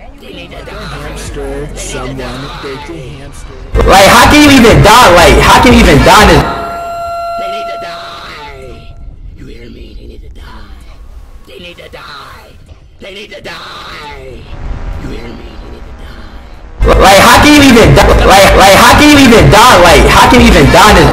Hamster someone. They a hamster. Like, how can you even die? Like, how can you even die? This? They need to die. You hear me? They need to die. They need to die. They need to die. You hear me? They need to die. Like, how can you even die? Like, like, how can you even die? Like, how can you even die? This?